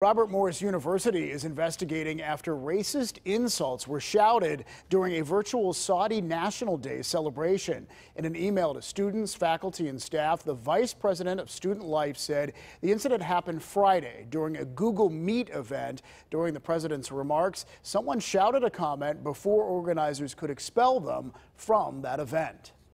Robert Morris University is investigating after racist insults were shouted during a virtual Saudi National Day celebration. In an email to students, faculty, and staff, the vice president of Student Life said the incident happened Friday during a Google Meet event. During the president's remarks, someone shouted a comment before organizers could expel them from that event.